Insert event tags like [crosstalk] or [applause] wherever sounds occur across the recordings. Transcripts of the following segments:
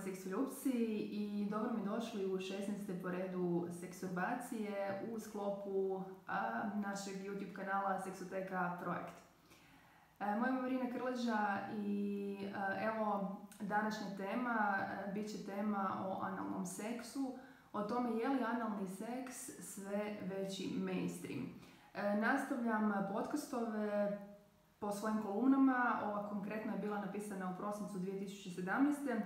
seksoljupci i dobro mi došli u 16. po redu seksurbacije u sklopu našeg YouTube kanala Seksoteka Projekt. E, moje ime Marina Krleža i evo današnja tema bit će tema o analnom seksu, o tome je li analni seks sve veći mainstream. E, nastavljam podcastove po svojim kolumnama, ova konkretno je bila napisana u prosincu 2017.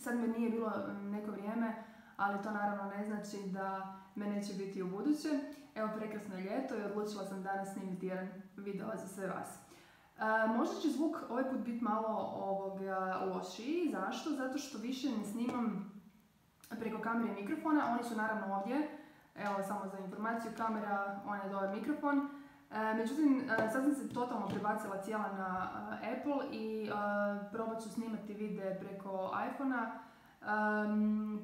Sad me nije bilo neko vrijeme, ali to naravno ne znači da me neće biti u buduće. Evo prekrasno je ljeto i odlučila sam danas snimiti jedan video za sve vas. E, možda će zvuk ovaj put biti malo ovoga lošiji. Zašto? Zato što više ne snimam preko kamere i mikrofona. Oni su naravno ovdje. Evo samo za informaciju, kamera, on je dobar mikrofon. E, međutim, e, sad sam se totalno prebacila cijela na e, Apple i probat ću snimati videe preko iPhona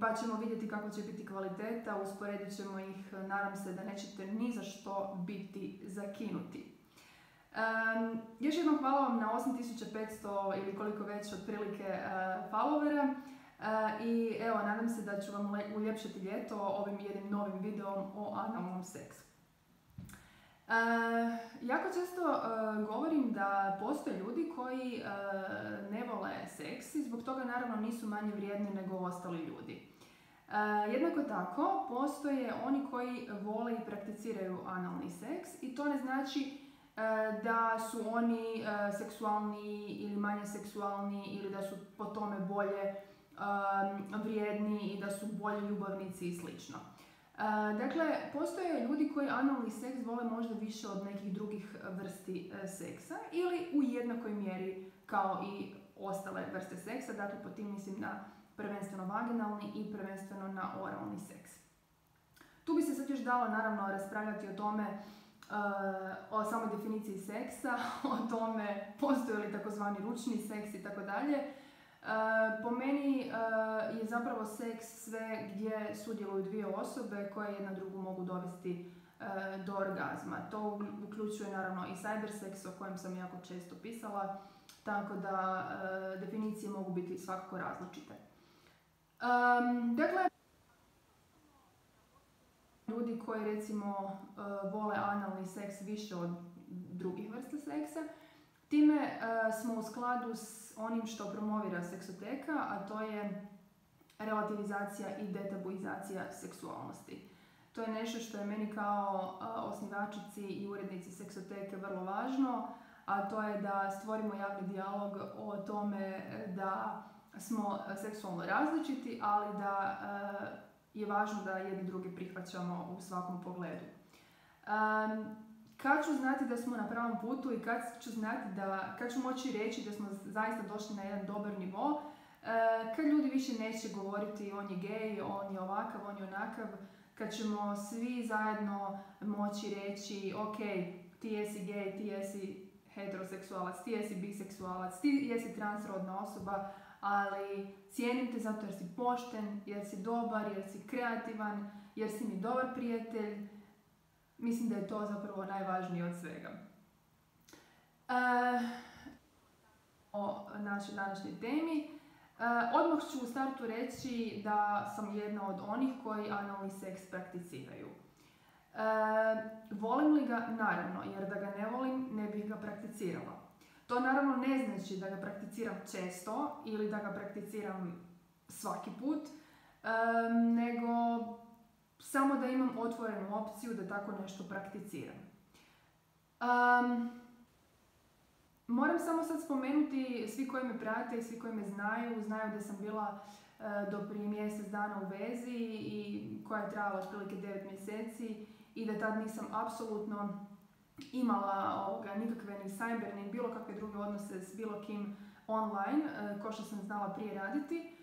pa ćemo vidjeti kako će biti kvaliteta, usporedit ćemo ih, nadam se da nećete ni za što biti zakinuti. još jednom hvala vam na 8500 ili koliko već otprilike followera i evo, nadam se da ću vam uljepšati ljeto ovim jednim novim videom o analnom seksu. E, jako često e, govorim da postoje ljudi koji e, ne vole seks i zbog toga naravno nisu manje vrijedni nego ostali ljudi. Jednako tako, postoje oni koji vole i prakticiraju analni seks i to ne znači da su oni seksualni ili manje seksualni ili da su po tome bolje vrijedni i da su bolji ljubavnici i slično. Dakle, postoje ljudi koji analni seks vole možda više od nekih drugih vrsti e, seksa ili u jednakoj mjeri kao i ostale vrste seksa, dakle po tim mislim na prvenstveno vaginalni i prvenstveno na oralni seks. Tu bi se sad još dalo naravno raspravljati o tome e, o samoj definiciji seksa, [laughs] o tome postoji li takozvani ručni seks i tako dalje. Eh, po meni eh, je zapravo seks sve gdje sudjeluju dvije osobe koje jedna drugu mogu dovesti eh, do orgazma. To uključuje naravno i cybersex o kojem sam jako često pisala, tako da definicije mogu biti svakako različite. Dakle, ljudi koji recimo vole analni seks više od drugih vrsta seksa, Time e, smo u skladu s onim što promovira seksoteka, a to je relativizacija i detabuizacija seksualnosti. To je nešto što je meni kao e, osnivačici i urednici seksoteke vrlo važno, a to je da stvorimo javni dijalog o tome da smo seksualno različiti, ali da e, je važno da jedni drugi prihvaćamo u svakom pogledu. Kad ću znati da smo na pravom putu i kad ću znati da, kad ću moći reći da smo zaista došli na jedan dobar nivo, e, kad ljudi više neće govoriti on je gej, on je ovakav, on je onakav, kad ćemo svi zajedno moći reći ok, ti jesi gej, ti jesi heteroseksualac, ti jesi biseksualac, ti jesi transrodna osoba, ali cijenim te zato jer si pošten, jer si dobar, jer si kreativan, jer si mi dobar prijatelj, Mislim da je to zapravo najvažnije od svega. E, o našoj današnjoj temi. E, odmah ću u startu reći da sam jedna od onih koji analni seks prakticiraju. E, volim li ga? Naravno, jer da ga ne volim ne bih ga prakticirala. To naravno ne znači da ga prakticiram često ili da ga prakticiram svaki put, nego samo da imam otvorenu opciju da tako nešto prakticiram. moram samo sad spomenuti, svi koji me prate i svi koji me znaju, znaju da sam bila e, do prije mjesec dana u vezi i koja je trajala otprilike 9 mjeseci i da tad nisam apsolutno imala ovoga, nikakve ni cyber ni bilo kakve druge odnose s bilo kim online, e, ko što sam znala prije raditi.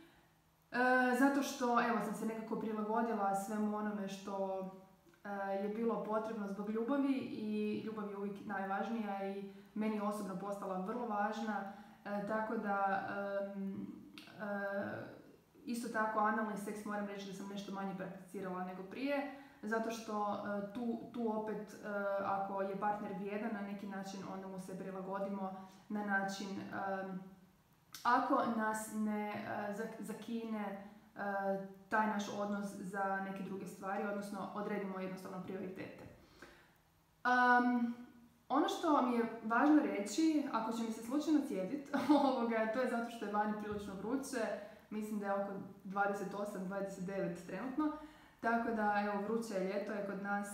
E, zato što, evo, sam se nekako prilagodila svemu onome što e, je bilo potrebno zbog ljubavi i ljubav je uvijek najvažnija i meni je osobno postala vrlo važna, e, tako da isto tako analni seks moram reći da sam nešto manje prakticirala nego prije, zato što tu, tu opet ako je partner vrijedan na neki način onda mu se prilagodimo na način ako nas ne zakine taj naš odnos za neke druge stvari, odnosno odredimo jednostavno prioritete. Um, ono što mi je važno reći, ako će mi se slučajno cijedit, [laughs] ovoga, to je zato što je vani prilično vruće, mislim da je oko 28-29 trenutno, tako da evo vruće je ljeto je kod nas,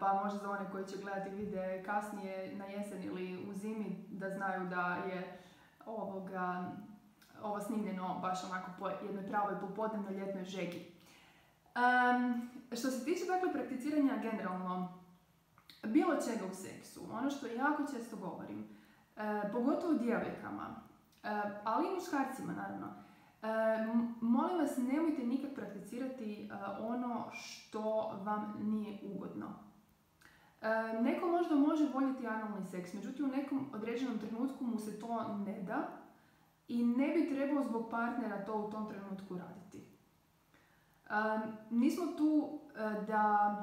pa možda za one koji će gledati vide kasnije na jesen ili u zimi da znaju da je ovoga, ovo snimljeno baš onako po jednoj pravoj popodnevnoj ljetnoj žegi. Um, što se tiče dakle prakticiranja generalno bilo čega u seksu, ono što jako često govorim, e, pogotovo djevojkama, e, ali i muškarcima naravno, e, molim vas nemojte nikad prakticirati ono što vam nije ugodno. Neko možda može voljeti analni seks, međutim u nekom određenom trenutku mu se to ne da i ne bi trebao zbog partnera to u tom trenutku raditi. Nismo tu da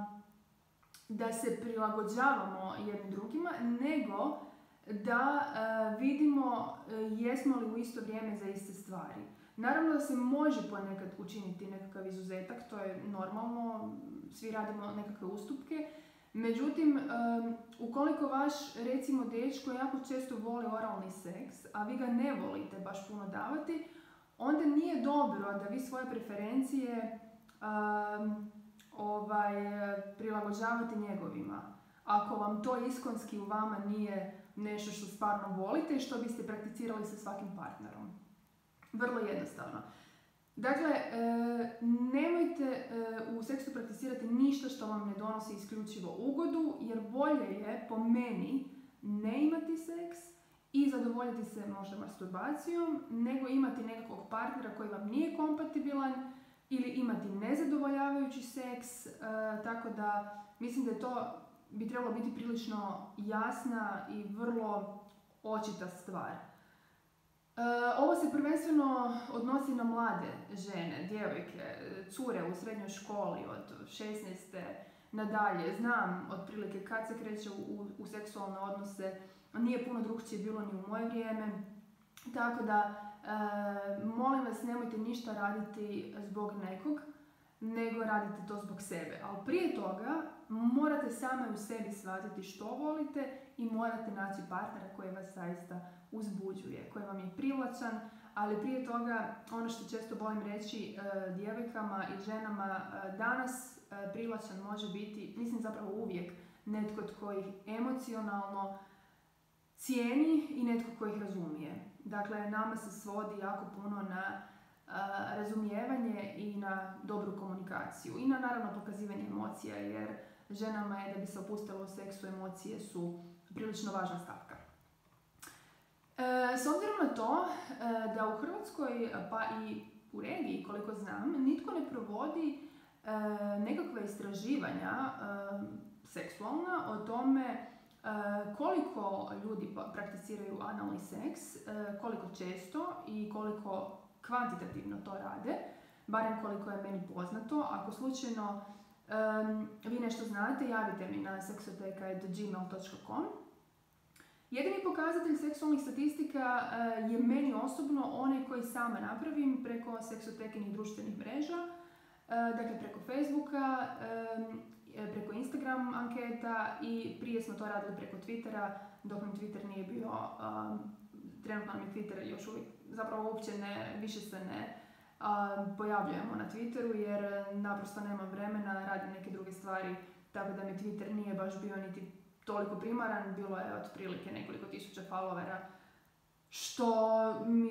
da se prilagođavamo jednim drugima, nego da e, vidimo e, jesmo li u isto vrijeme za iste stvari. Naravno da se može ponekad učiniti nekakav izuzetak, to je normalno, svi radimo nekakve ustupke. Međutim, e, ukoliko vaš, recimo, dečko jako često voli oralni seks, a vi ga ne volite baš puno davati, onda nije dobro da vi svoje preferencije ovaj, prilagođavati njegovima. Ako vam to iskonski u vama nije nešto što stvarno volite i što biste prakticirali sa svakim partnerom. Vrlo jednostavno. Dakle, e, nemojte e, u seksu prakticirati ništa što vam ne donosi isključivo ugodu, jer bolje je po meni ne imati seks i zadovoljiti se možda masturbacijom, nego imati nekakvog partnera koji vam nije kompatibilan, ili imati nezadovoljavajući seks, e, tako da mislim da je to bi trebalo biti prilično jasna i vrlo očita stvar. E, ovo se prvenstveno odnosi na mlade žene, djevojke, cure u srednjoj školi od 16. nadalje. Znam otprilike kad se kreće u, u seksualne odnose, nije puno drugčije bilo ni u moje vrijeme. Tako da E, molim vas nemojte ništa raditi zbog nekog, nego radite to zbog sebe. Ali prije toga morate same u sebi shvatiti što volite i morate naći partnera koji vas zaista uzbuđuje, koji vam je privlačan, ali prije toga ono što često volim reći e, djevojkama i ženama e, danas privlačan može biti, mislim zapravo uvijek, netko tko ih emocionalno cijeni i netko tko ih razumije. Dakle, nama se svodi jako puno na razumijevanje i na dobru komunikaciju i na naravno pokazivanje emocija jer ženama je da bi se opustilo u seksu emocije su prilično važna stavka. E, s obzirom na to e, da u Hrvatskoj pa i u regiji koliko znam nitko ne provodi e, nekakve istraživanja seksualna o tome E, koliko ljudi pa, prakticiraju analni seks, e, koliko često i koliko kvantitativno to rade, barem koliko je meni poznato. Ako slučajno vi nešto znate, javite mi na seksoteka.gmail.com. Jedini pokazatelj seksualnih statistika e, je meni osobno onaj koji sama napravim preko seksotekinih društvenih mreža, dakle preko Facebooka, E, preko Instagram anketa i prije smo to radili preko Twittera, dok nam Twitter nije bio, trenutno je Twitter još uvijek, zapravo uopće ne, više se ne pojavljujemo na Twitteru jer naprosto nemam vremena, radim neke druge stvari, tako da mi Twitter nije baš bio niti toliko primaran, bilo je otprilike nekoliko tisuća followera, što mi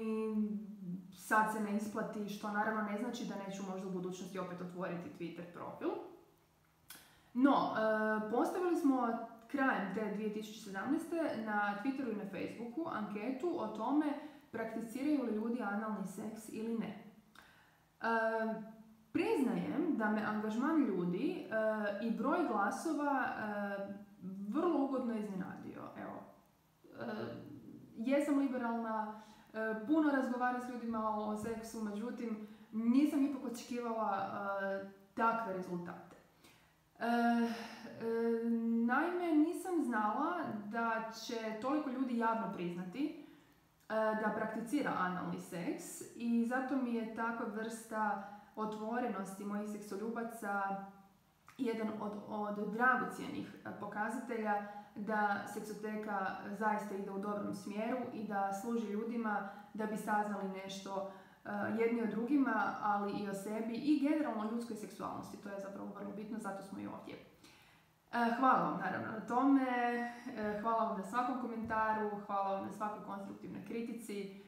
sad se ne isplati, što naravno ne znači da neću možda u budućnosti opet otvoriti Twitter profil. No, e, postavili smo krajem te 2017. na Twitteru i na Facebooku anketu o tome prakticiraju li ljudi analni seks ili ne. E, priznajem da me angažman ljudi e, i broj glasova vrlo ugodno iznenadio. Evo, jesam liberalna, puno razgovaram s ljudima o seksu, međutim nisam ipak očekivala takve rezultate. E, e, naime, nisam znala da će toliko ljudi javno priznati da prakticira analni seks i zato mi je takva vrsta otvorenosti mojih seksoljubaca jedan od, od dragocjenih pokazatelja da seksoteka zaista ide u dobrom smjeru i da služi ljudima da bi saznali nešto uh, jedni o drugima, ali i o sebi i generalno o ljudskoj seksualnosti. To je zapravo vrlo bitno, zato smo i ovdje. Uh, hvala vam naravno na tome, hvala vam na svakom komentaru, hvala vam na svakoj konstruktivnoj kritici.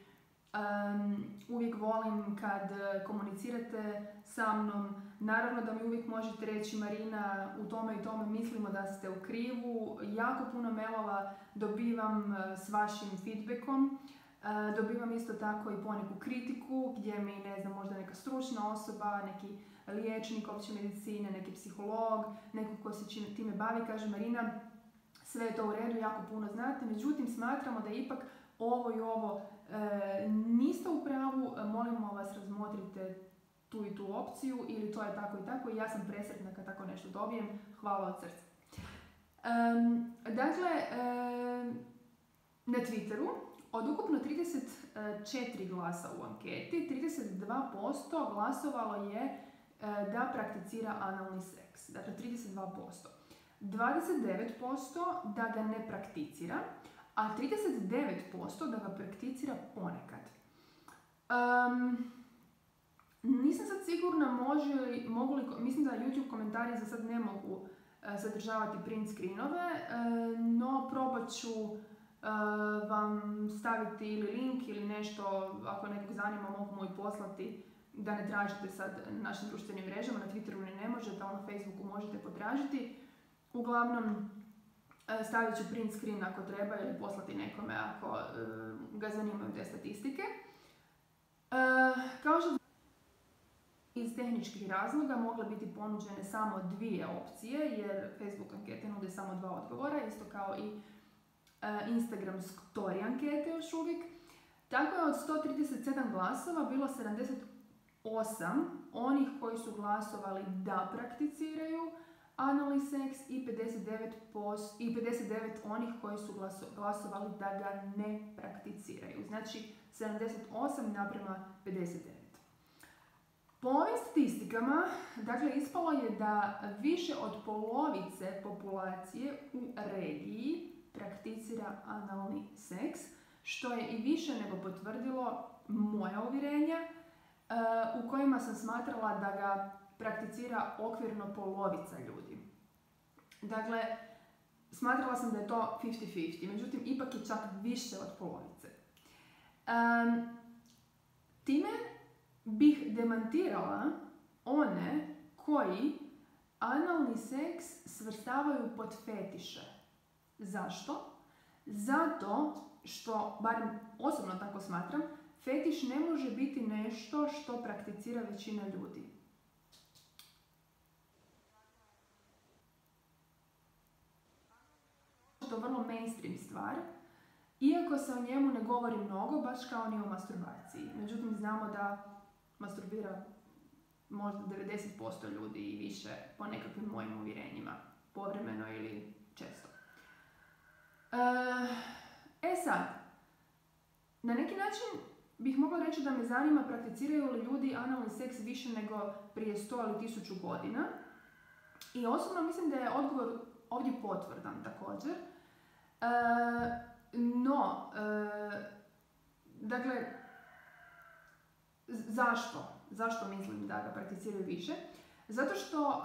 Um, uvijek volim kad komunicirate sa mnom. Naravno da mi uvijek možete reći Marina u tome i tome mislimo da ste u krivu. Jako puno mailova dobivam s vašim feedbackom. Dobivam isto tako i poneku kritiku gdje mi, ne znam, možda neka stručna osoba, neki liječnik opće medicine, neki psiholog, neko ko se time bavi, kaže Marina, sve je to u redu, jako puno znate, međutim smatramo da ipak ovo i ovo e, niste u pravu, molimo vas razmotrite tu i tu opciju ili to je tako i tako i ja sam presretna kad tako nešto dobijem, hvala od srca. dakle, na Twitteru od ukupno 34 glasa u anketi, 32% glasovalo je e, da prakticira analni seks. Dakle, 32%. 29% da ga ne prakticira, a 39% da ga prakticira ponekad. Um, nisam sad sigurna može li, mogu li, mislim da YouTube komentari za sad ne mogu uh, sadržavati print screenove, uh, no probat ću uh, vam staviti ili link ili nešto, ako nekog zanima mogu mu i poslati da ne tražite sad našim društvenim mrežama, na Twitteru ne, možete, ali na Facebooku možete potražiti. Uglavnom, stavit ću print screen ako treba ili poslati nekome ako ga zanimaju te statistike. Kao što iz tehničkih razloga mogle biti ponuđene samo dvije opcije, jer Facebook ankete nude samo dva odgovora, isto kao i E, Instagram story ankete još uvijek. Tako je od 137 glasova bilo 78 onih koji su glasovali da prakticiraju anali seks i 59, i 59 onih koji su glasovali da ga ne prakticiraju. Znači 78 naprema 59. Po ovim statistikama, dakle, ispalo je da više od polovice populacije u regiji prakticira analni seks, što je i više nego potvrdilo moja uvjerenja e, u kojima sam smatrala da ga prakticira okvirno polovica ljudi. Dakle, smatrala sam da je to 50-50, međutim, ipak je čak više od polovice. time bih demantirala one koji analni seks svrstavaju pod fetiše. Zašto? Zato što, barem osobno tako smatram, fetiš ne može biti nešto što prakticira većina ljudi. To je vrlo mainstream stvar, iako se o njemu ne govori mnogo, baš kao ni o masturbaciji. Međutim, znamo da masturbira možda 90% ljudi i više po nekakvim mojim uvjerenjima, povremeno ili često. E sad, na neki način bih mogla reći da me zanima prakticiraju li ljudi analni seks više nego prije sto ili tisuću godina. I osobno mislim da je odgovor ovdje potvrdan također. E, no, e, dakle, zašto? Zašto mislim da ga prakticiraju više? Zato što e,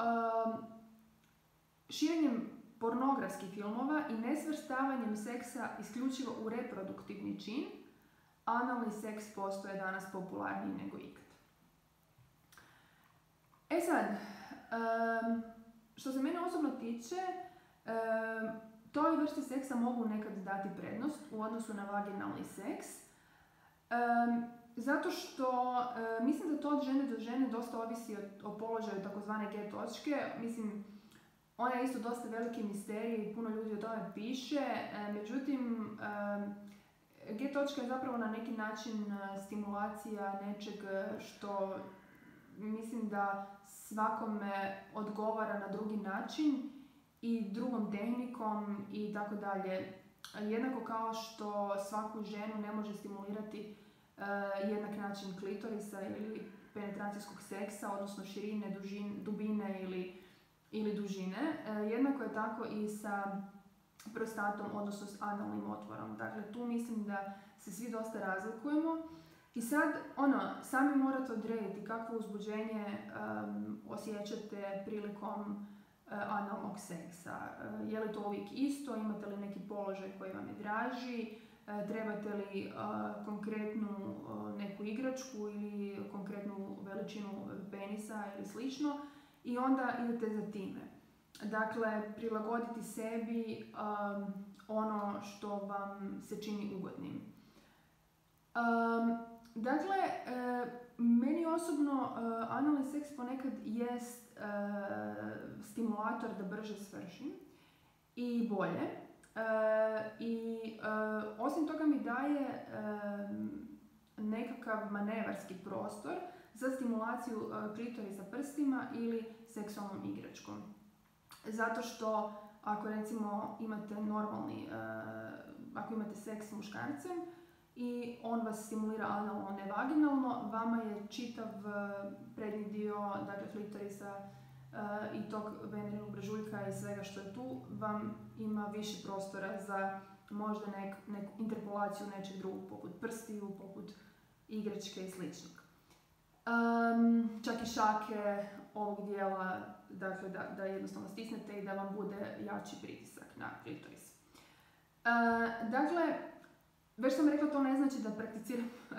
širenjem pornografskih filmova i nesvrstavanjem seksa isključivo u reproduktivni čin, analni seks postoje danas popularniji nego ikad. E sad, što se mene osobno tiče, toj vrsti seksa mogu nekad dati prednost u odnosu na vaginalni seks. zato što mislim da to od žene do žene dosta ovisi o, o položaju takozvane G točke. Mislim, ona je isto dosta veliki misterij i puno ljudi o tome piše, e, međutim, e, G točka je zapravo na neki način e, stimulacija nečeg što mislim da svakome odgovara na drugi način i drugom tehnikom i tako dalje. Jednako kao što svaku ženu ne može stimulirati jednak način klitorisa ili penetracijskog seksa, odnosno širine, dužine, dubine ili, ili dužine. Jednako je tako i sa prostatom, odnosno s analnim otvorom. Dakle, tu mislim da se svi dosta razlikujemo. I sad, ono, sami morate odrediti kakvo uzbuđenje um, osjećate prilikom uh, analnog seksa. Uh, je li to uvijek isto, imate li neki položaj koji vam je draži, uh, trebate li konkretnu neku igračku ili konkretnu veličinu penisa ili slično i onda idete za time. Dakle, prilagoditi sebi ono što vam se čini ugodnim. Dakle, meni osobno analni seks ponekad jest stimulator da brže svršim i bolje. I osim toga mi daje nekakav manevarski prostor za stimulaciju klitorisa prstima ili seksualnom igračkom. Zato što ako recimo imate normalni, ako imate seks s muškarcem i on vas stimulira analno, ne vaginalno, vama je čitav eh, prednji dio, dakle klitorisa uh, i tog venerinog brežuljka i svega što je tu, vam ima više prostora za možda nek, neku interpolaciju nečeg drugog, poput prstiju, poput igračke i sličnog. Um, čak i šake ovog dijela dakle da, da jednostavno stisnete i da vam bude jači pritisak na klitoris. Uh, dakle, već sam rekla, to ne znači da prakticiram uh,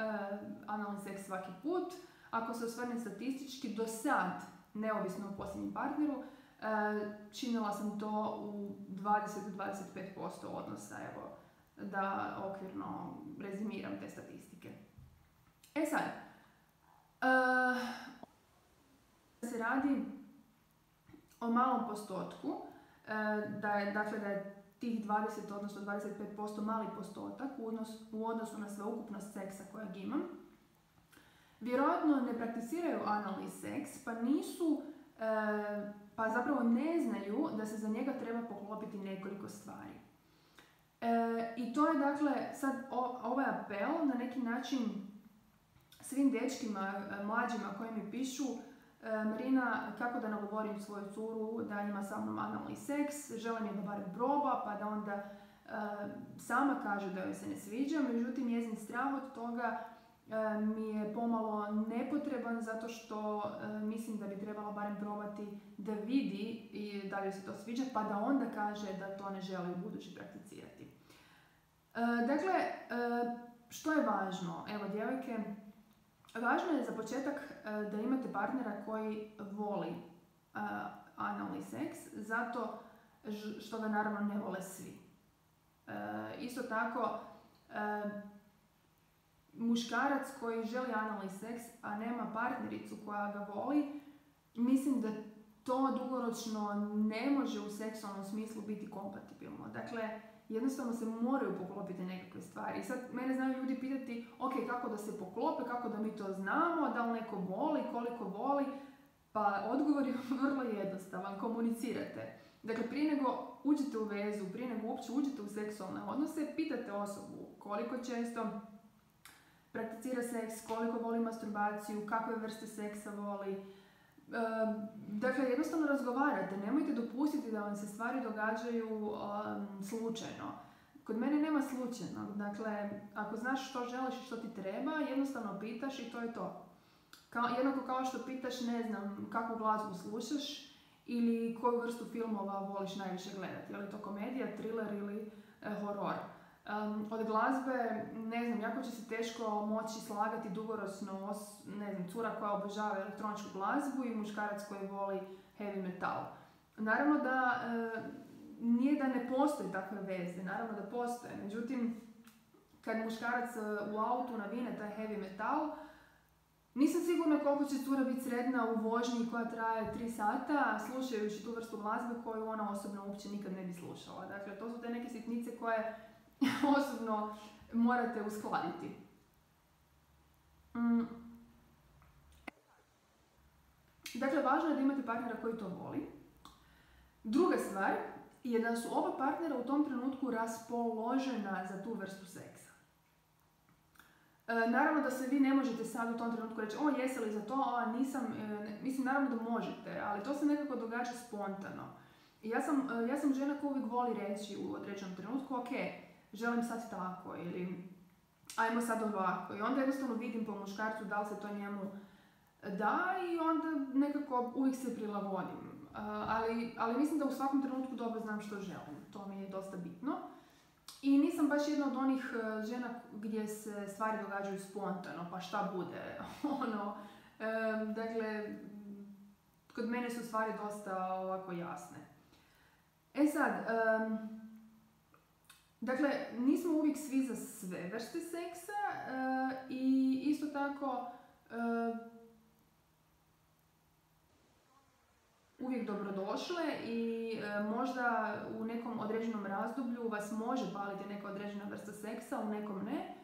analni seks svaki put. Ako se osvrnem statistički, do sad, neovisno o posljednjem partneru, uh, činila sam to u 20-25% odnosa, evo, da okvirno rezimiram te statistike. E sad, uh, se radi o malom postotku, e, da je, dakle, da je tih 20, odnosno 25% mali postotak u, odnosu na sveukupnost seksa kojeg imam. Vjerojatno ne prakticiraju analni seks, pa nisu, e, pa zapravo ne znaju da se za njega treba poklopiti nekoliko stvari. E, I to je dakle sad ovaj apel na neki način svim dečkima, mlađima koji mi pišu Marina, kako da nagovorim svoju curu da ima sa mnom analni seks, želim je da barem proba, pa da onda sama kaže da joj se ne sviđa, međutim njezin strah od toga mi je pomalo nepotreban zato što mislim da bi trebala barem probati da vidi i da li se to sviđa pa da onda kaže da to ne želi u budući prakticirati. Dakle, što je važno? Evo, djevojke, Važno je za početak e, da imate partnera koji voli e, analni seks, zato što ga naravno ne vole svi. E, isto tako, muškarac koji želi analni seks, a nema partnericu koja ga voli, mislim da to dugoročno ne može u seksualnom smislu biti kompatibilno. Dakle, jednostavno se moraju poklopiti nekakve stvari. I sad mene znaju ljudi pitati, ok, kako da se poklope, kako da mi to znamo, da li neko voli, koliko voli. Pa odgovor je [laughs] vrlo jednostavan, komunicirate. Dakle, prije nego uđete u vezu, prije nego uopće uđete u seksualne odnose, pitate osobu koliko često prakticira seks, koliko voli masturbaciju, kakve vrste seksa voli, Dakle, jednostavno razgovarate, nemojte dopustiti da vam se stvari događaju slučajno. Kod mene nema slučajnog, dakle, ako znaš što želiš i što ti treba, jednostavno pitaš i to je to. Kao, jednako kao što pitaš, ne znam, kakvu glazbu slušaš ili koju vrstu filmova voliš najviše gledati. Je li to komedija, thriller ili e, horor. Um, od glazbe, ne znam, jako će se teško moći slagati dugoročno, ne znam, cura koja obožava elektroničku glazbu i muškarac koji voli heavy metal. Naravno da e, nije da ne postoji takve veze, naravno da postoje, međutim, kad muškarac u autu navine taj heavy metal, nisam sigurna koliko će cura biti sredna u vožnji koja traje 3 sata, slušajući tu vrstu glazbe koju ona osobno uopće nikad ne bi slušala. Dakle, to su te neke sitnice koje [laughs] osobno morate uskladiti. Mm. Dakle, važno je da imate partnera koji to voli. Druga stvar, je da su oba partnera u tom trenutku raspoložena za tu vrstu seksa. E, naravno da se vi ne možete sad u tom trenutku reći, o jesi li za to, a nisam, e, mislim naravno da možete, ali to se nekako događa spontano. Ja sam, e, ja sam žena koja uvijek voli reći u određenom trenutku, ok, želim sad tako ili ajmo sad ovako. I onda jednostavno vidim po muškarcu da li se to njemu da i onda nekako uvijek se prilagodim. ali, ali mislim da u svakom trenutku dobro znam što želim. To mi je dosta bitno. I nisam baš jedna od onih e, žena gdje se stvari događaju spontano, pa šta bude. [laughs] ono, dakle, kod mene su stvari dosta ovako jasne. E sad, dakle, nismo uvijek svi za sve vrste seksa uh, i isto tako uvijek dobrodošle i e, možda u nekom određenom razdoblju vas može paliti neka određena vrsta seksa, u nekom ne.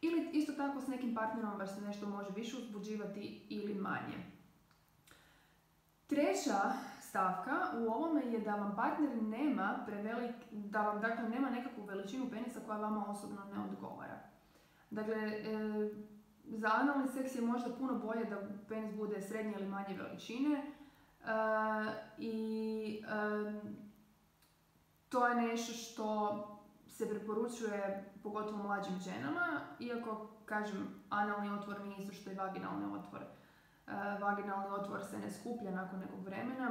Ili isto tako s nekim partnerom vas nešto može više uzbuđivati ili manje. Treća stavka u ovome je da vam partner nema prevelik, da vam dakle nema nekakvu veličinu penisa koja vama osobno ne odgovara. Dakle, e, za analni seks je možda puno bolje da penis bude srednje ili manje veličine, i to je nešto što se preporučuje pogotovo mlađim ženama, iako kažem analni otvor nije isto što i vaginalni otvor. vaginalni otvor se ne skuplja nakon nekog vremena,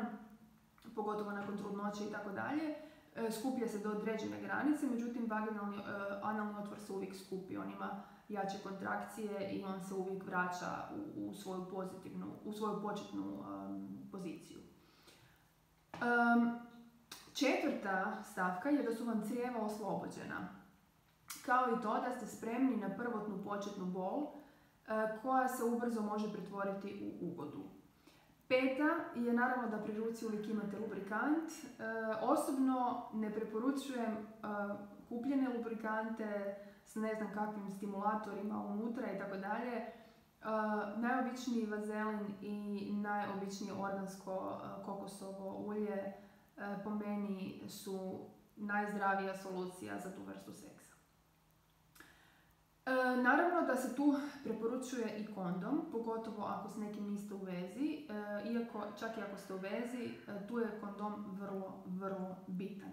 pogotovo nakon trudnoće i tako dalje. E, skuplja se do određene granice, međutim vaginalni, e, analni otvor se uvijek skupi, on ima jače kontrakcije i on se uvijek vraća u, svoju pozitivnu, u svoju početnu poziciju. Četvrta stavka je da su vam crijeva oslobođena. Kao i to da ste spremni na prvotnu početnu bol uh, koja se ubrzo može pretvoriti u ugodu. Peta je naravno da pri ruci uvijek imate lubrikant. Uh, osobno ne preporučujem uh, kupljene lubrikante s ne znam kakvim stimulatorima unutra i tako dalje. Uh, najobičniji vazelin i najobičnije organsko uh, kokosovo ulje po meni su najzdravija solucija za tu vrstu seksa. Naravno da se tu preporučuje i kondom, pogotovo ako s nekim niste u vezi, iako, čak i ako ste u vezi, tu je kondom vrlo, vrlo bitan.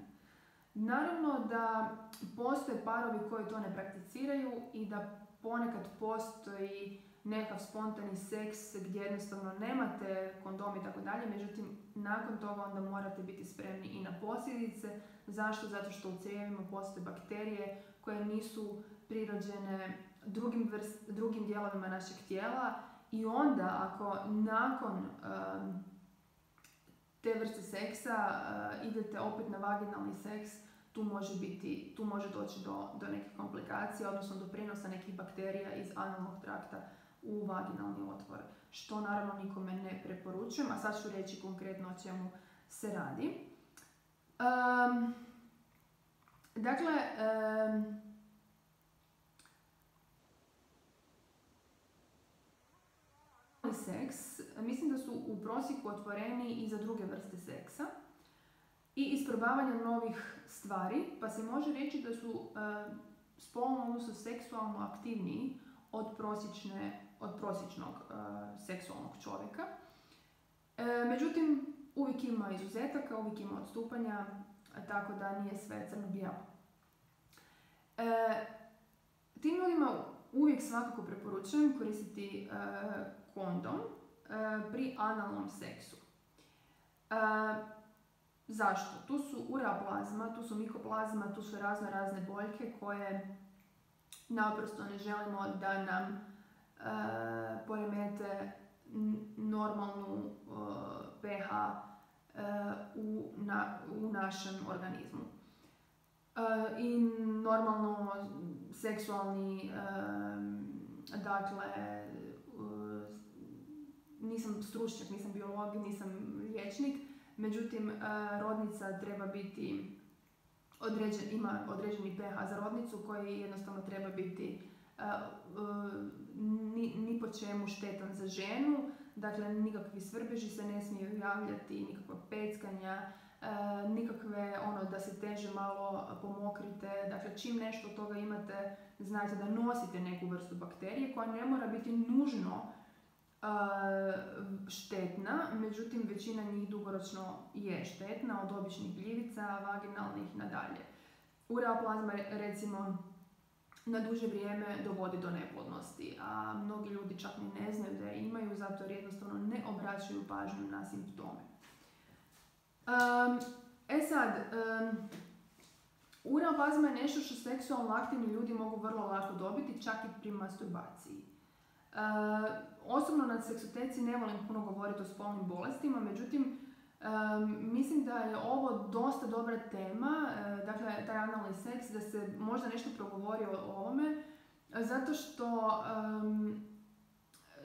Naravno da postoje parovi koji to ne prakticiraju i da ponekad postoji nekakav spontani seks gdje jednostavno nemate kondom i tako dalje, međutim nakon toga onda morate biti spremni i na posljedice. Zašto? Zato što u cijevima postoje bakterije koje nisu prirođene drugim, vrst, drugim dijelovima našeg tijela i onda ako nakon te vrste seksa uh, idete opet na vaginalni seks, tu može, biti, tu može doći do, do nekih komplikacija, odnosno do prenosa nekih bakterija iz analnog trakta u vaginalni otvor, što naravno nikome ne preporučujem, a sad ću reći konkretno o čemu se radi. Um, dakle, um, seks, mislim da su u prosjeku otvoreni i za druge vrste seksa i isprobavanja novih stvari, pa se može reći da su uh, spolno, odnosno seksualno aktivniji od, prosječne, od prosječnog uh, seksualnog čovjeka. E, međutim, uvijek ima izuzetaka, uvijek ima odstupanja, tako da nije sve crno-bijelo. E, tim ljudima uvijek svakako preporučujem koristiti e, kondom e, pri analnom seksu. Zašto? Tu su ureoplazma, tu su mikoplazma, tu su razno razne boljke koje naprosto ne želimo da nam e, poremete normalnu e, pH e, u, na, u našem organizmu. E, I normalno seksualni, e, dakle, nisam stručnjak, nisam biolog, nisam liječnik, Međutim, e, rodnica treba biti određen, ima određeni pH za rodnicu koji jednostavno treba biti e, e, ni, ni po čemu štetan za ženu. Dakle, nikakvi svrbeži se ne smiju javljati, nikakva peckanja, nikakve ono da se teže malo pomokrite, dakle čim nešto od toga imate, znate da nosite neku vrstu bakterije koja ne mora biti nužno štetna, međutim većina njih dugoročno je štetna, od običnih gljivica, vaginalnih nadalje. Ureoplazma recimo na duže vrijeme dovodi do neplodnosti, a mnogi ljudi čak ni ne znaju da imaju, zato jednostavno ne obraćaju pažnju na simptome. E sad, um, ureoplazma je nešto što seksualno aktivni ljudi mogu vrlo lako dobiti, čak i pri masturbaciji. Osobno na seksoteci ne volim puno govoriti o spolnim bolestima, međutim, mislim da je ovo dosta dobra tema, uh, dakle, taj analni seks, da se možda nešto progovori o ovome, zato što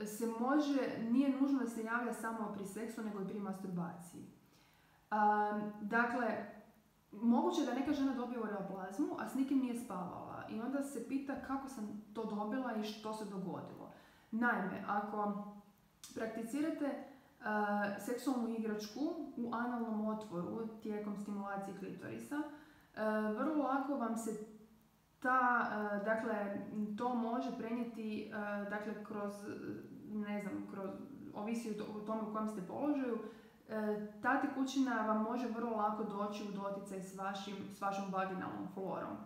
se može, nije nužno da se javlja samo pri seksu, nego i pri masturbaciji. dakle, moguće da neka žena dobije ureoplazmu, a s nikim nije spavala. I onda se pita kako sam to dobila i što se dogodilo. Naime, ako prakticirate uh, seksualnu igračku u analnom otvoru tijekom stimulacije klitorisa, uh, vrlo lako vam se ta, uh, dakle, to može prenijeti, dakle, kroz, ne znam, kroz, ovisi o tome u kojem ste položaju, ta tekućina vam može vrlo lako doći u doticaj s, vašim, s vašom vaginalnom florom.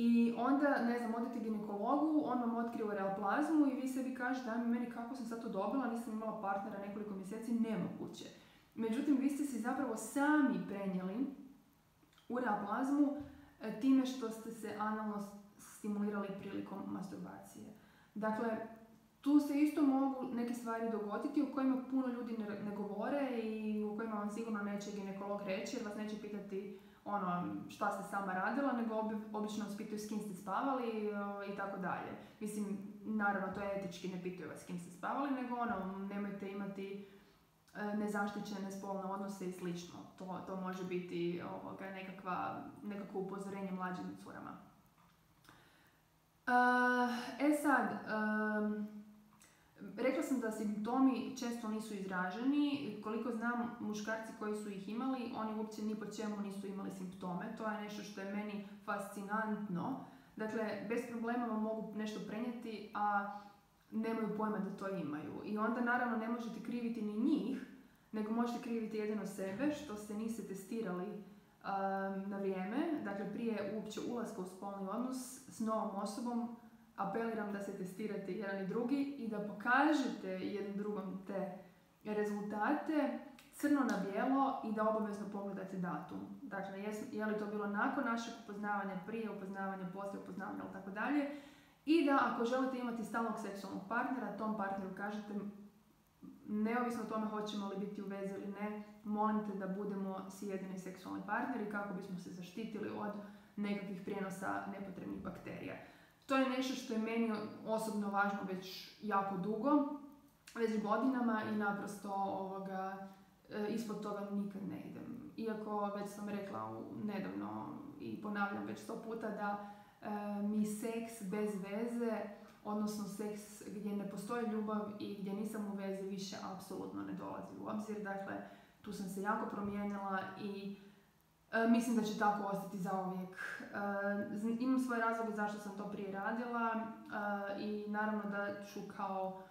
I onda, ne znam, odete ginekologu, on vam otkrije ureoplazmu i vi sebi kažete, ajme meni kako sam sad to dobila, nisam imala partnera nekoliko mjeseci, nemoguće. Međutim, vi ste si zapravo sami prenijeli ureoplazmu e, time što ste se analno stimulirali prilikom masturbacije. Dakle, tu se isto mogu neke stvari dogoditi o kojima puno ljudi ne, govore i u kojima vam sigurno neće ginekolog reći jer vas neće pitati ono, šta ste sama radila, nego obično vas pitaju s kim ste spavali i tako dalje. Mislim, naravno to je etički, ne pitaju vas s kim ste spavali, nego ono, nemojte imati e, nezaštićene spolne odnose i slično. To, to može biti ovoga, nekakva, nekakvo upozorenje mlađim curama. E, e sad, Rekla sam da simptomi često nisu izraženi. Koliko znam, muškarci koji su ih imali, oni uopće ni po čemu nisu imali simptome. To je nešto što je meni fascinantno. Dakle, bez problema mogu nešto prenijeti, a nemaju pojma da to imaju. I onda naravno ne možete kriviti ni njih, nego možete kriviti jedino sebe što se niste testirali um, na vrijeme. Dakle, prije uopće ulaska u spolni odnos s novom osobom, apeliram da se testirate jedan i drugi i da pokažete jednom drugom te rezultate crno na bijelo i da obavezno pogledate datum. Dakle, je, li to bilo nakon našeg upoznavanja, prije upoznavanja, poslije upoznavanja ili tako dalje. I da ako želite imati stalnog seksualnog partnera, tom partneru kažete neovisno o tome hoćemo li biti u vezi ili ne, molim te da budemo si jedini seksualni partneri kako bismo se zaštitili od nekakvih prijenosa nepotrebnih bakterija. To je nešto što je meni osobno važno već jako dugo, već godinama i naprosto ovoga, e, ispod toga nikad ne idem. Iako već sam rekla nedavno i ponavljam već sto puta da e, mi seks bez veze, odnosno seks gdje ne postoji ljubav i gdje nisam u vezi više apsolutno ne dolazi u obzir. Dakle, tu sam se jako promijenila i E, mislim da će tako ostati zauvijek. E, imam svoje razloge zašto sam to prije radila e, i naravno da ću kao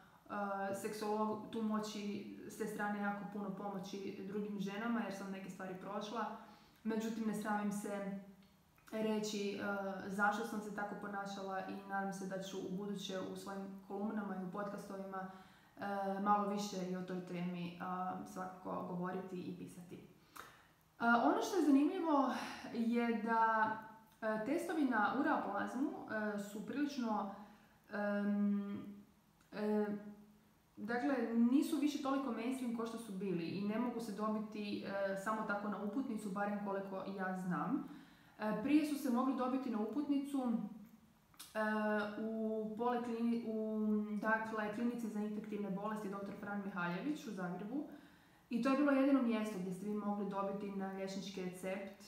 seksolog tu moći s te strane jako puno pomoći drugim ženama jer sam neke stvari prošla. Međutim, ne sramim se reći zašto sam se tako ponašala i nadam se da ću u buduće u svojim kolumnama i u podcastovima malo više i o toj temi svakako govoriti i pisati. Ono što je zanimljivo je da e, testovi na ureoplazmu e, su prilično e, dakle nisu više toliko mainstream kao što su bili i ne mogu se dobiti samo tako na uputnicu, barem koliko ja znam. Prije su se mogli dobiti na uputnicu u, poliklini, u dakle, klinici za infektivne bolesti dr. Fran Mihaljević u Zagrebu. I to je bilo jedino mjesto gdje ste vi mogli dobiti na liječnički recept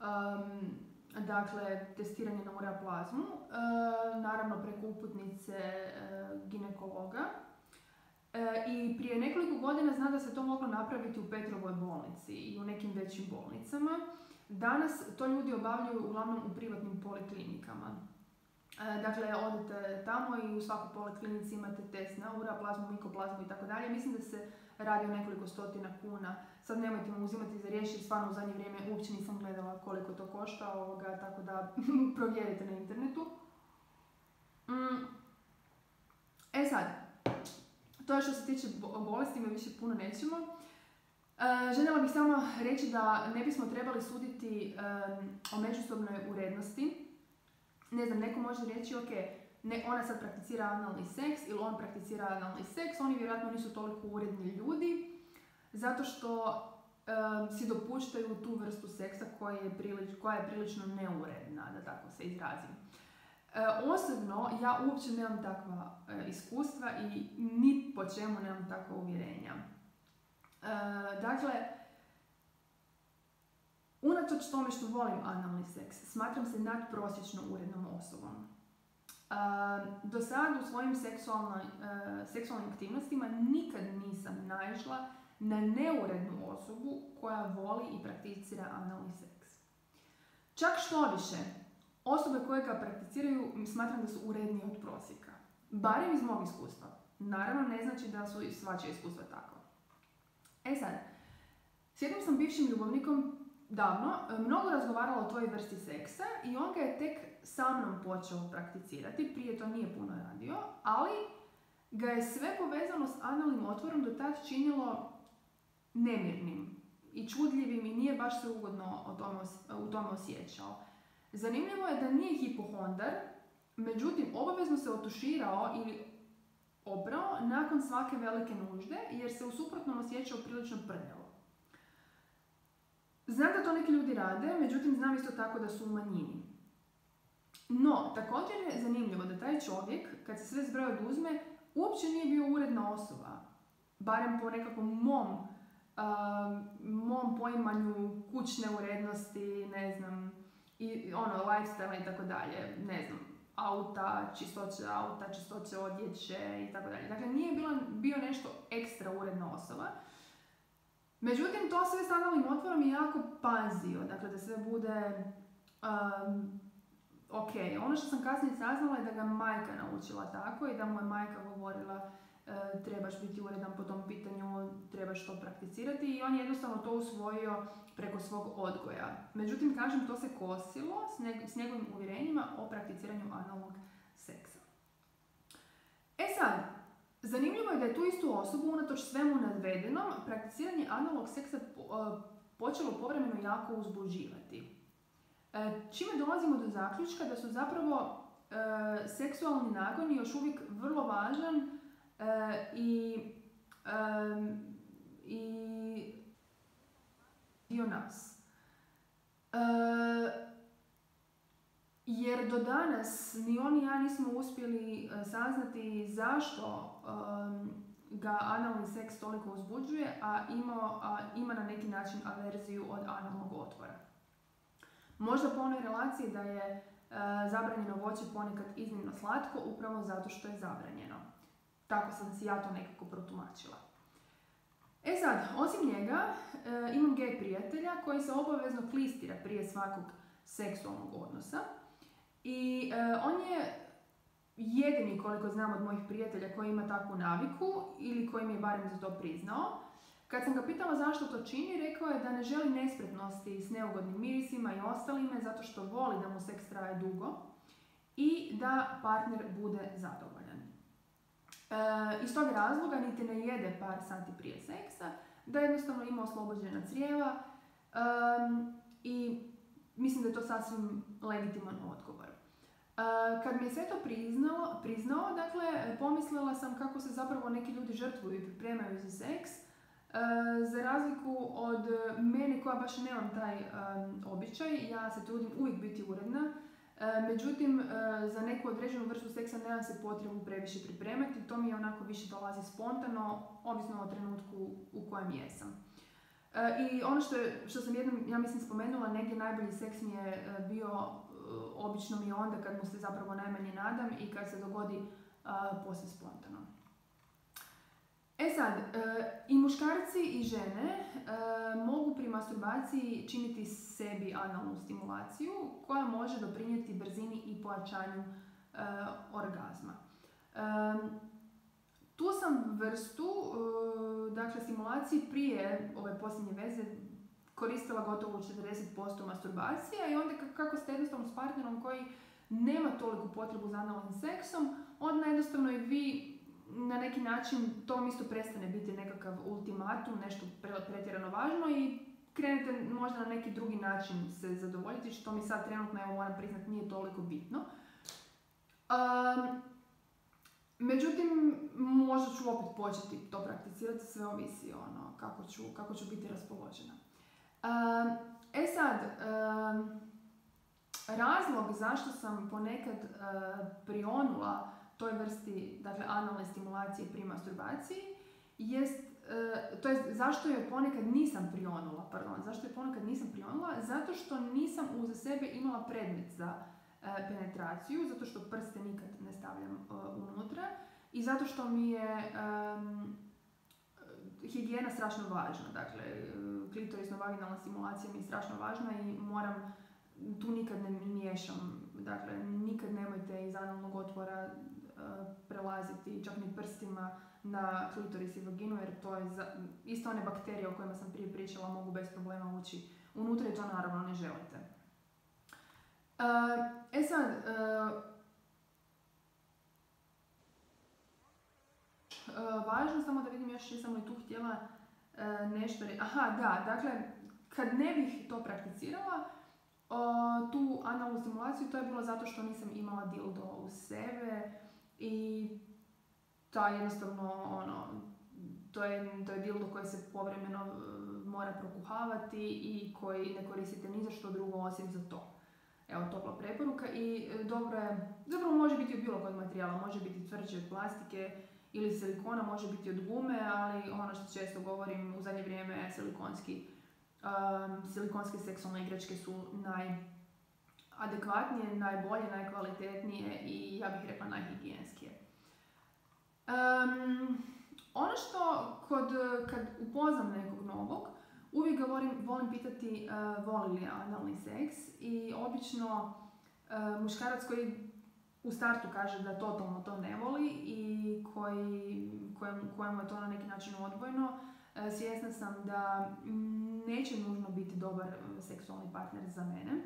um, dakle, testiranje na ureoplazmu, uh, naravno preko uputnice uh, ginekologa. I prije nekoliko godina zna da se to moglo napraviti u Petrovoj bolnici i u nekim većim bolnicama. Danas to ljudi obavljaju uglavnom u privatnim poliklinikama. E, dakle, odete tamo i u svakoj poliklinici imate test na plazmu, mikoplazmu i tako dalje. Mislim da se radi o nekoliko stotina kuna. Sad nemojte mu uzimati za riječ jer stvarno u zadnje vrijeme uopće nisam gledala koliko to košta, ovoga, tako da [laughs] provjerite na internetu. Mm. E sad, to je što se tiče bolesti, mi više puno nećemo. E, željela bih samo reći da ne bismo trebali suditi o međusobnoj urednosti. Ne znam, neko može reći, ok, ne, ona sad prakticira analni seks ili on prakticira analni seks, oni vjerojatno nisu toliko uredni ljudi, zato što si dopuštaju tu vrstu seksa koja je, prilič, koja je prilično neuredna, da tako se izrazim. E, osobno, ja uopće nemam takva e, iskustva i ni po čemu nemam takva uvjerenja. E, dakle, unatoč tome što volim analni seks, smatram se nadprosječno urednom osobom. Do sada u svojim seksualnim aktivnostima nikad nisam naišla na neurednu osobu koja voli i prakticira analni seks. Čak što više, osobe koje ga prakticiraju smatram da su urednije od prosjeka. Barem iz mog iskustva. Naravno ne znači da su i svačije iskustva tako. E sad, s jednim sam bivšim ljubavnikom davno mnogo razgovarala o toj vrsti seksa i on ga je tek sa mnom počeo prakticirati, prije to nije puno radio, ali ga je sve povezano s analnim otvorom do tad činilo nemirnim i čudljivim i nije baš se ugodno o tome, u tome osjećao. Zanimljivo je da nije hipohondar, međutim obavezno se otuširao ili obrao nakon svake velike nužde jer se u suprotnom osjećao prilično prljavo. Znam da to neki ljudi rade, međutim znam isto tako da su u manjini. No, također je zanimljivo da taj čovjek, kad se sve zbroj oduzme, uopće nije bio uredna osoba. Barem po nekakvom mom mom poimanju kućne urednosti, ne znam, i ono, lifestyle i tako dalje, ne znam, auta, čistoće auta, čistoće odjeće i tako dalje. Dakle, nije bilo, bio nešto ekstra uredna osoba. Međutim, to sve s analnim otvorom je jako pazio, dakle da sve bude um, ok. Ono što sam kasnije saznala je da ga majka naučila tako i da mu je majka govorila E, trebaš biti uredan po tom pitanju, trebaš to prakticirati i on je jednostavno to usvojio preko svog odgoja. Međutim, kažem, to se kosilo s, njegovim uvjerenjima o prakticiranju analog seksa. E sad, je tu istu osobu, unatoč svemu nadvedenom, prakticiranje analog seksa e, počelo povremeno jako uzbuđivati. E, čime dolazimo do zaključka da su zapravo seksualni nagoni još uvijek vrlo važan E, i, i dio nas. E, jer do danas ni on ni ja nismo uspjeli e, saznati zašto ga analni seks toliko uzbuđuje, a ima, ima na neki način averziju od analnog otvora. Možda po onoj relaciji da je zabranjeno voće ponekad iznimno slatko upravo zato što je zabranjeno. Tako sam si ja to nekako protumačila. E sad, osim njega, e, imam gej prijatelja koji se obavezno klistira prije svakog seksualnog odnosa. I e, on je jedini, koliko znam od mojih prijatelja, koji ima takvu naviku ili koji mi je barem za to priznao. Kad sam ga pitala zašto to čini, rekao je da ne želi nespretnosti s neugodnim mirisima i ostalime zato što voli da mu seks traje dugo i da partner bude zadovoljan. E, iz tog razloga niti ne jede par sati prije seksa, da jednostavno ima oslobođena crijeva i mislim da je to sasvim legitiman odgovor. Kad mi je sve to priznao, priznao, dakle, pomislila sam kako se zapravo neki ljudi žrtvuju i pripremaju za seks, za razliku od mene koja baš nemam taj običaj, ja se trudim uvijek biti uredna, međutim, za neku određenu vrstu seksa nemam se potrebu previše pripremati, to mi je onako više dolazi spontano, ovisno o trenutku u kojem jesam. I ono što, što sam jednom, ja mislim, spomenula, negdje najbolji seks mi je bio, obično mi je onda kad mu se zapravo najmanje nadam i kad se dogodi poslije spontano. E sad, i muškarci i žene mogu pri masturbaciji činiti sebi analnu stimulaciju koja može doprinijeti brzini i pojačanju orgazma. Tu sam vrstu, dakle, stimulaciji prije ove posljednje veze koristila gotovo 40% masturbacija i onda kako ste jednostavno s partnerom koji nema toliku potrebu za analnim seksom, onda jednostavno i vi na neki način to isto prestane biti nekakav ultimatum, nešto pretjerano važno i krenete možda na neki drugi način se zadovoljiti, što mi sad trenutno, evo moram priznat, nije toliko bitno. Um, međutim, možda ću opet početi to prakticirati, sve ovisi ono, kako ću, kako ću biti raspoložena. E sad, razlog zašto sam ponekad prionula toj vrsti dakle, analne stimulacije pri masturbaciji jest, to je zašto je ponekad nisam prionula, pardon, zašto je ponekad nisam prionula, zato što nisam uz sebe imala predmet za penetraciju, zato što prste nikad ne stavljam unutra i zato što mi je higijena strašno važna. Dakle, klitorisno vaginalna stimulacija mi je strašno važna i moram, tu nikad ne miješam. Dakle, nikad nemojte iz analnog otvora e, prelaziti čak ni prstima na klitoris i vaginu jer to je za, isto one bakterije o kojima sam prije pričala mogu bez problema ući unutra i to naravno ne želite. E, e sad, važno, samo da vidim još jesam li tu htjela e, nešto reći. Aha, da, dakle, kad ne bih to prakticirala, tu analnu stimulaciju, to je bilo zato što nisam imala dildo u sebe i ta jednostavno, ono, to je, to je dildo koji se povremeno e, mora prokuhavati i koji ne koristite ni za što drugo osim za to. Evo, topla preporuka i dobro je, zapravo može biti od bilo kojeg materijala, može biti tvrđe plastike, ili silikona, može biti od gume, ali ono što često govorim u zadnje vrijeme silikonski, um, silikonske seksualne igračke su najadekvatnije, najbolje, najkvalitetnije i ja bih rekla najhigijenskije. Um, ono što kod, kad upoznam nekog novog, uvijek ga volim, volim pitati uh, voli li analni seks i obično uh, muškarac koji u startu kaže da totalno to ne voli i koji, kojemu je to na neki način odbojno, e, svjesna sam da neće nužno biti dobar e, seksualni partner za mene.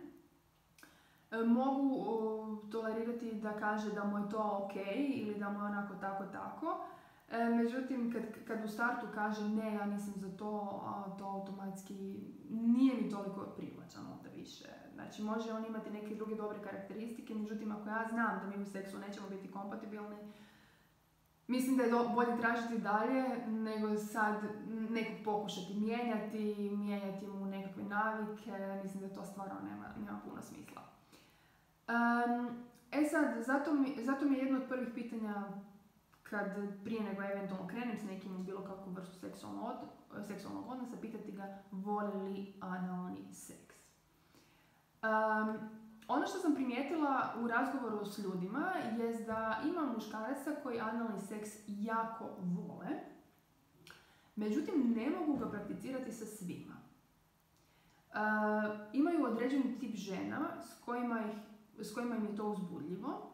E, mogu tolerirati da kaže da mu je to ok ili da mu je onako tako tako. Međutim, kad, kad u startu kaže ne, ja nisam za to, to automatski nije mi toliko privlačan onda više. Znači, može on imati neke druge dobre karakteristike, međutim, ako ja znam da mi u seksu nećemo biti kompatibilni, mislim da je bolje tražiti dalje nego sad nekog pokušati mijenjati, mijenjati mu nekakve navike, mislim da to stvarno nema, nema puno smisla. e sad, zato mi, zato mi je jedno od prvih pitanja kad prije nego eventualno krenem s nekim bilo kakvu vrstu seksualnog, seksualnog odnosa, pitati ga voli li analni seks. Um, ono što sam primijetila u razgovoru s ljudima je da ima muškaraca koji analni seks jako vole, međutim ne mogu ga prakticirati sa svima. Uh, imaju određeni tip žena s kojima, ih, s kojima im je to uzbudljivo,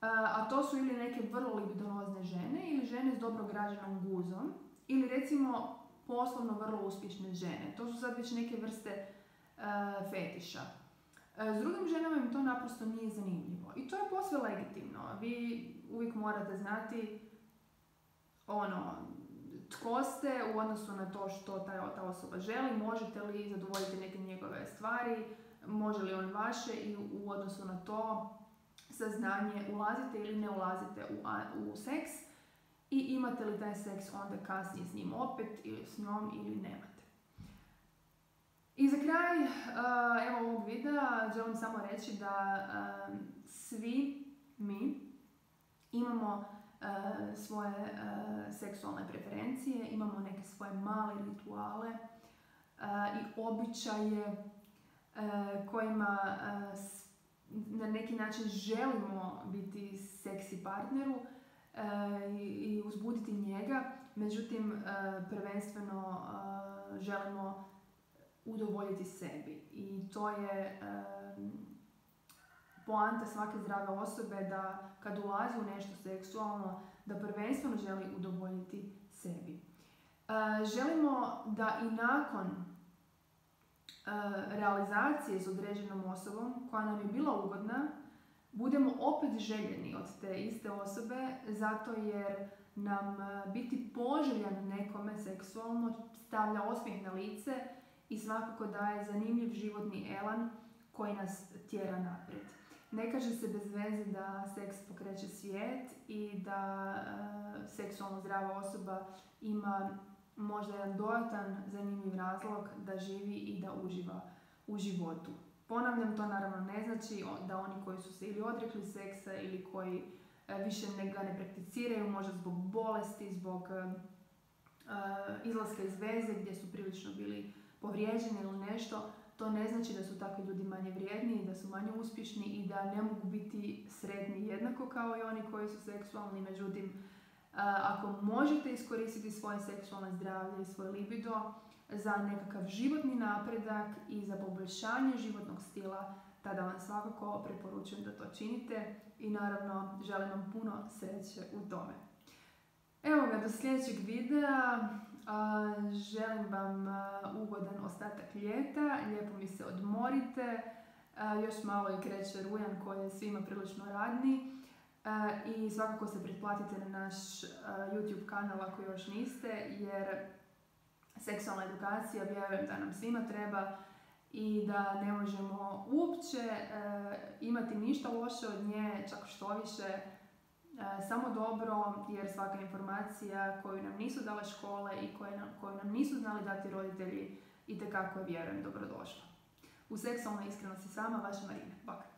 a to su ili neke vrlo libidonozne žene ili žene s dobro građenom guzom ili recimo poslovno vrlo uspješne žene. To su sad već neke vrste uh, fetiša. E, s drugim ženama im to naprosto nije zanimljivo. I to je posve legitimno. Vi uvijek morate znati ono, tko ste u odnosu na to što ta, ta osoba želi, možete li zadovoljiti neke njegove stvari, može li on vaše i u odnosu na to saznanje ulazite ili ne ulazite u, u seks i imate li taj seks onda kasnije s njim opet ili s njom ili nemate. I za kraj uh, evo ovog videa želim samo reći da um, svi mi imamo uh, svoje seksualne preferencije, imamo neke svoje male rituale i običaje kojima na neki način želimo biti seksi partneru i uzbuditi njega, međutim prvenstveno želimo udovoljiti sebi i to je poanta svake zdrave osobe da kad ulazi u nešto seksualno, da prvenstveno želi udovoljiti sebi. Želimo da i nakon realizacije s određenom osobom koja nam je bila ugodna, budemo opet željeni od te iste osobe zato jer nam biti poželjan nekome seksualno stavlja osmijeh na lice i svakako daje zanimljiv životni elan koji nas tjera naprijed. Ne kaže se bez veze da seks pokreće svijet i da e, seksualno zdrava osoba ima možda jedan dodatan zanimljiv razlog da živi i da uživa u životu. Ponavljam, to naravno ne znači da oni koji su se ili odrekli seksa ili koji e, više ga ne prakticiraju, možda zbog bolesti, zbog e, izlaska iz veze gdje su prilično bili povrijeđeni ili nešto, to ne znači da su takvi ljudi manje vrijedni, da su manje uspješni i da ne mogu biti sretni jednako kao i oni koji su seksualni. Međutim, ako možete iskoristiti svoje seksualne zdravlje i svoj libido za nekakav životni napredak i za poboljšanje životnog stila, tada vam svakako preporučujem da to činite i naravno želim vam puno sreće u tome. Evo ga, do sljedećeg videa. Želim vam ugodan ostatak ljeta, lijepo mi se odmorite, još malo i kreće rujan koji je svima prilično radni i svakako se pretplatite na naš YouTube kanal ako još niste jer seksualna edukacija vjerujem da nam svima treba i da ne možemo uopće imati ništa loše od nje, čak što više E, samo dobro jer svaka informacija koju nam nisu dale škole i koju nam, nisu znali dati roditelji i tekako je vjerujem dobrodošla. U seksualnoj iskrenosti sama, vaša Marina. Bok.